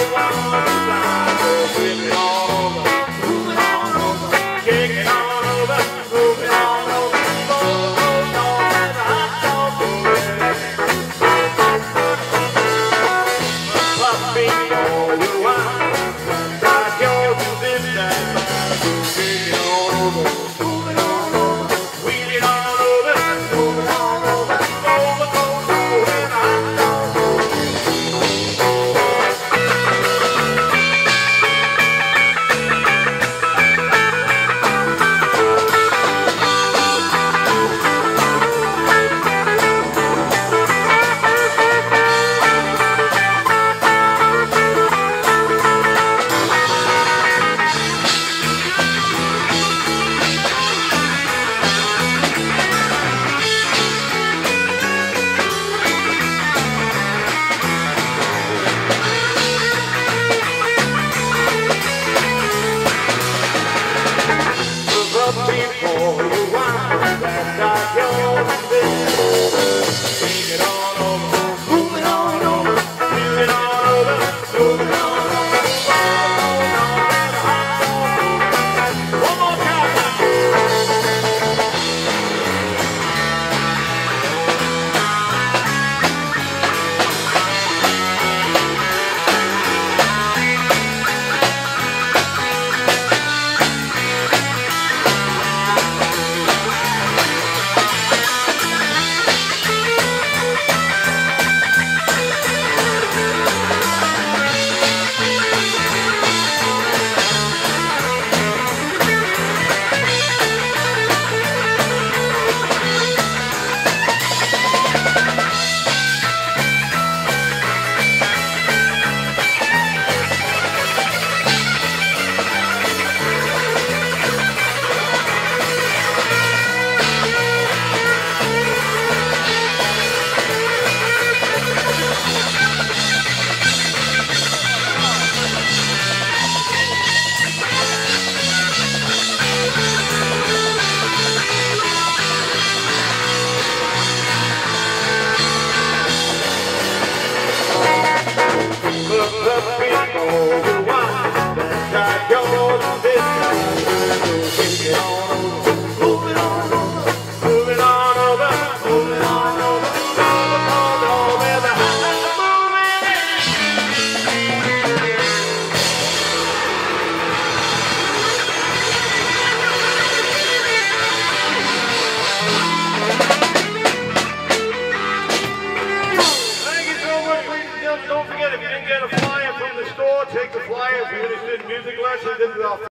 We're take the flyers. We finished in music lessons.